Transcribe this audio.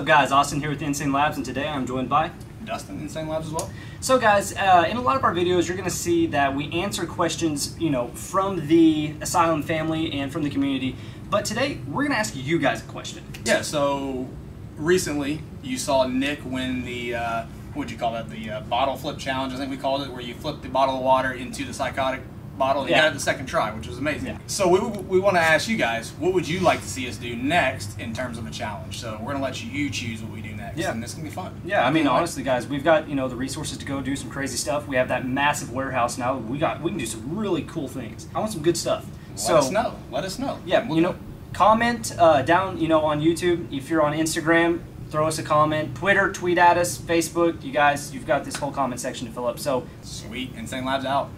up, guys? Austin here with Insane Labz, and today I'm joined by Dustin, Insane Labz as well. So, guys, uh, in a lot of our videos, you're going to see that we answer questions, you know, from the asylum family and from the community. But today, we're going to ask you guys a question. Yeah. So recently, you saw Nick win the uh, what would you call that? The uh, bottle flip challenge, I think we called it, where you flip the bottle of water into the psychotic bottle. And Yeah. You got it the second try, which was amazing. Yeah. So we, we want to ask you guys, what would you like to see us do next in terms of a challenge? So we're gonna let you, you choose what we do next, Yeah. and this can be fun. Yeah, I mean, honestly, guys, we've got you know the resources to go do some crazy stuff. We have that massive warehouse now. We got we can do some really cool things. I want some good stuff. Let so us know. Let us know. yeah, We'll you know, comment uh, down you know on YouTube. If you're on Instagram, throw us a comment. Twitter, tweet at us. Facebook, you guys, you've got this whole comment section to fill up. So Sweet. Insane Labz out.